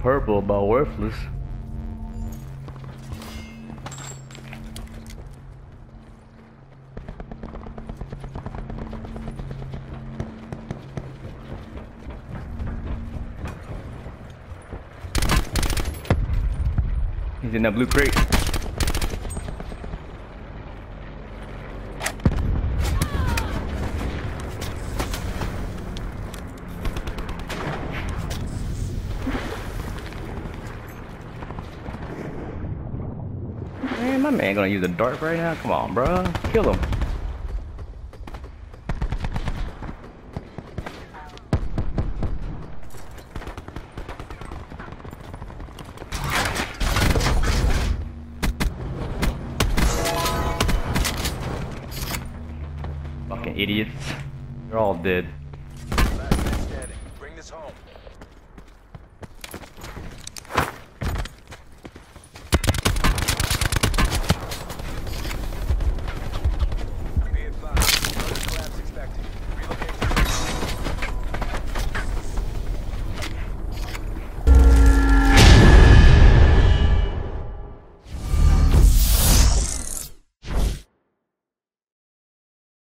purple about worthless. He's in that blue crate. Man, my man gonna use a dart right now? Come on, bro. Kill him. Fucking idiots. They're all dead.